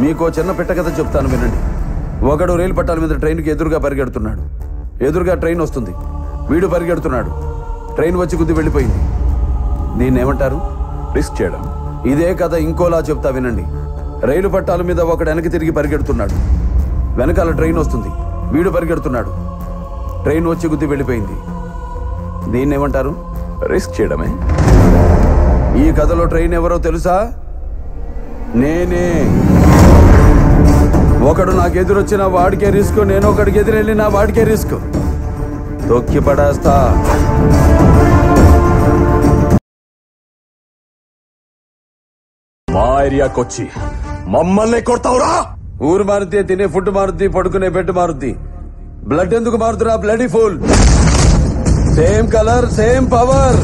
మీకు చిన్న పిట్ట కథ చెప్తాను వినండి. ఒకడు రైలు పట్టాల మీద ట్రైన్కి ఎదురుగా పరిగెడుతున్నాడు. ఎదురుగా ట్రైన్ వస్తుంది. వీడు పరిగెడుతున్నాడు. ట్రైన్ వచ్చి గుద్ది వెళ్ళిపోయింది. దీన్ని ఏమంటారు రిస్క్ చేయడం. ఇదే కథ ఇంకోలా చెప్తా వినండి. రైలు పట్టాల మీద ఒకడు వెనక్కి తిరిగి పరిగెడుతున్నాడు. వెనకాల ట్రైన్ వస్తుంది. వీడు పరిగెడుతున్నాడు. ట్రైన్ వచ్చి గుద్ది వెళ్ళిపోయింది. దీన్ని ఏమంటారు రిస్క్ చేయడమే. ఈ కథలో ట్రైన్ ఎవరో తెలుసా? నేనే. ఒకడు నాకు ఎదురొచ్చిన వాడికే రిస్క్ నేను ఒకడికి ఎదురెళ్ళిన వాడికే రిస్క్. తొక్కి పడేస్తా. మా ఏరియాకి వచ్చి మమ్మల్ని కొడతావురా? ఊరు మారుద్ది తినే ఫుడ్ మారుద్ది పడుకునే బెడ్ మారుద్ది. బ్లడ్ ఎందుకు మారుతురా bloody full? Same colour same power.